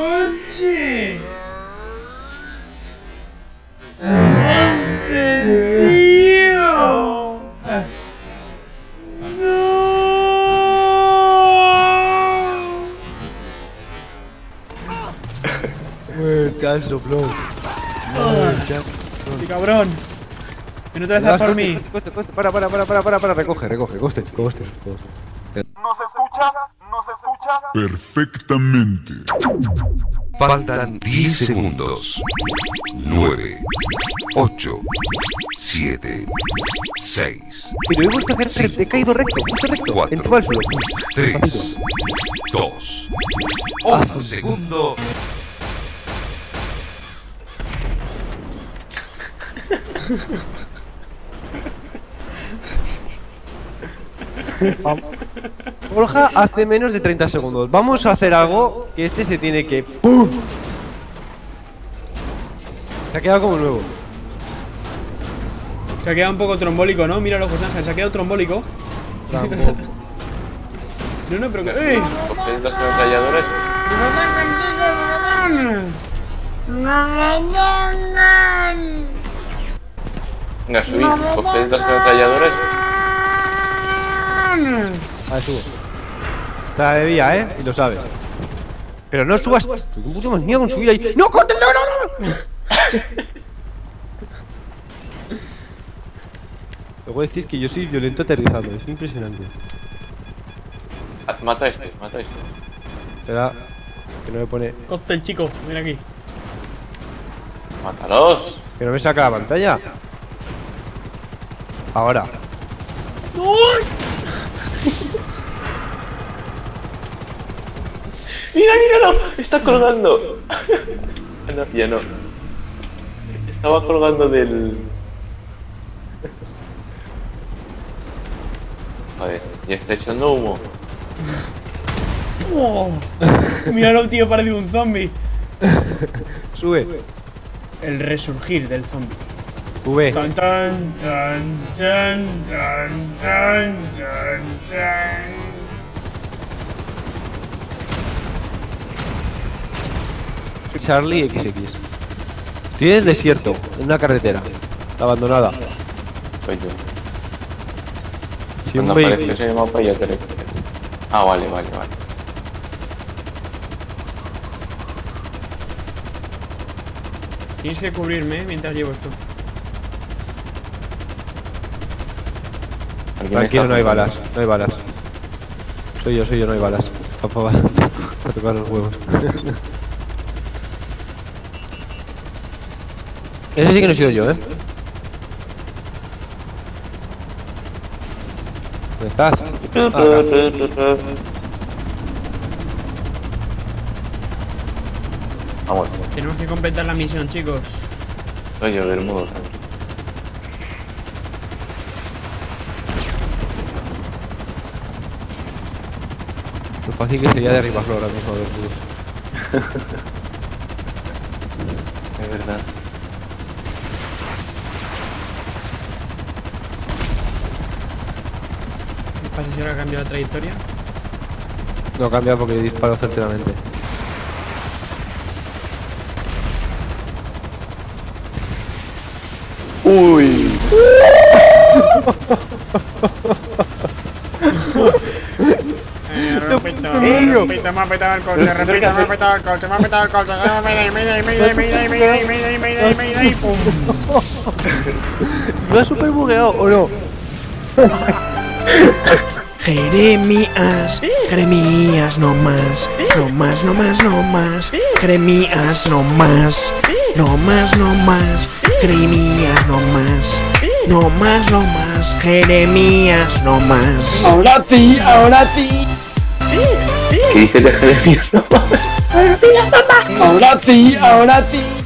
manches! tío! ¡No! Muerta, sopló. ¡Qué cabrón! Minuto de por mí. Coste, coste, para, para, para, para, para, recoge, recoge, coste, coste, coste. ¿Nos escucha? Perfectamente. Faltan 10 segundos. 9, 8, 7, 6, Pero he vuelto a hacer caído recto, justo recto. Cuatro. Encima del suelo. 3, 2, 1 segundo. Borja hace menos de 30 segundos. Vamos a hacer algo que este se tiene que. ¡Pum! Se ha quedado como nuevo. Se ha quedado un poco trombólico, ¿no? Míralo, José Ángel, se ha quedado trombólico. No, no, pero que. ¡Ey! ¿Coges los ametralladores? Venga, subid. ¿Coges los ametralladores? A ver, subo. Está de día, ¿eh? Y lo sabes. Pero no subas. Soy un puto más miedo con subir ahí. ¡No, corten! ¡No, no, no! Luego decís que yo soy violento aterrizando. Es impresionante. Ah, Mata a este, mata a este. Espera. Que no me pone. Cóctel, chico, ven aquí. ¡Mátalos! Que no me saca la pantalla. Ahora. ¡Mira, míralo! ¡Está colgando! no, ya no. Estaba colgando del. Joder, ya está echando humo. ¡Oh! Míralo, tío, parece un zombie. Sube. El resurgir del zombie. Sube. Tan, tan, tan, tan, tan, tan, tan, tan. Charlie XX. Estoy en el desierto, en una carretera. Abandonada. Soy yo. Sin un Cuando vehículo. aparezca ese mapa ya te lo Ah, vale, vale, vale. Tienes que cubrirme ¿eh? mientras llevo esto. ¿Alguien Tranquilo, no hay balas. No hay balas. Soy yo, soy yo, no hay balas. Papá, va a tocar los huevos. Ese sí que no he sido yo, ¿eh? ¿Dónde estás? Ah. Vamos, Tenemos que completar la misión, chicos. soy yo, Bermudo. Lo fácil que sería derribarlo ahora mismo, Bermudo. Es verdad. fase si ha cambiado la trayectoria? No cambia porque disparo certeramente. Uy. Repito, me ha petado el coche, repito, me ha petado el coche, me ha petado el coche, me me me me me me me ¿Lo ha super bugueado o no? Jeremías, Jeremías, no más, no más, no más, no más, Jeremías, no más, no más, no más, Jeremías, no más, no más, no más, Jeremías, no más. Ahora sí, ahora sí. ¿Qué dices de Jeremías? Ahora sí, ahora sí.